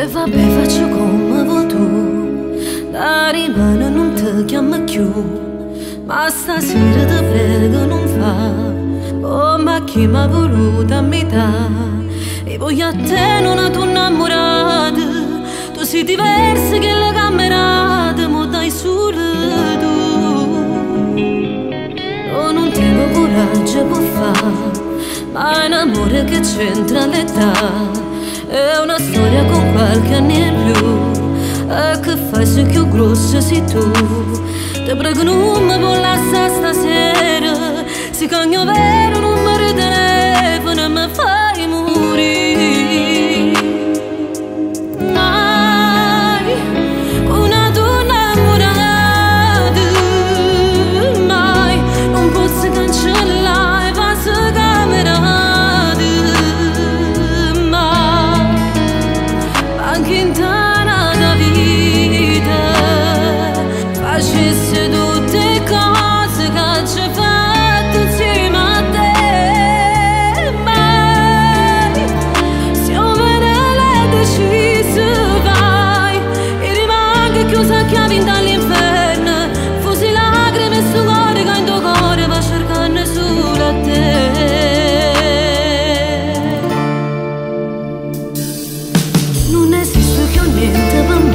E vabbè faccio come vuoi tu. Da rimane non ti chiamo più. Ma stasera ti prego non fa. Oh ma chi mi ha voluto a metà? E voglio a te non a tu innamorata Tu sei diversa che la camerata Mo dai solo tu. Oh non tengo coraggio può fare Ma un amore che c'entra l'età. È una storia con qualche che fai se più grossa sei tu. Ti prego non mi bollassa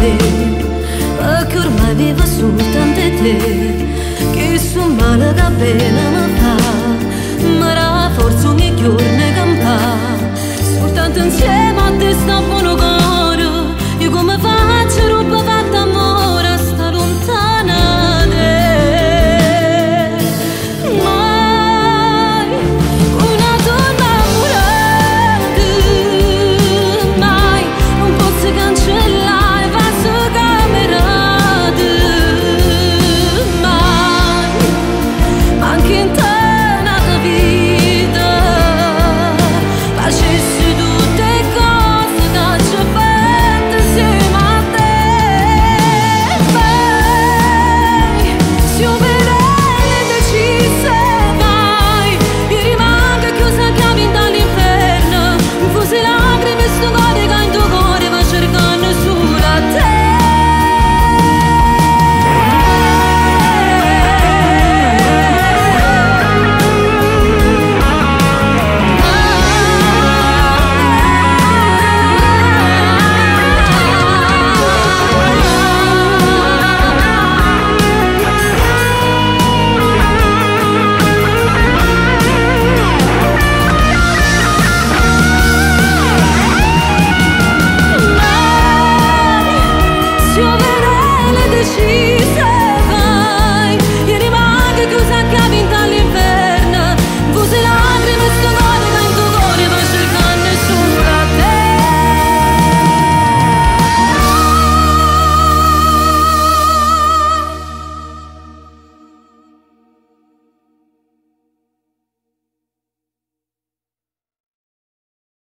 me perché ormai vivo soltanto te. Che su male che bene mi fa ma la forza ogni giorno campa soltanto insieme a te sta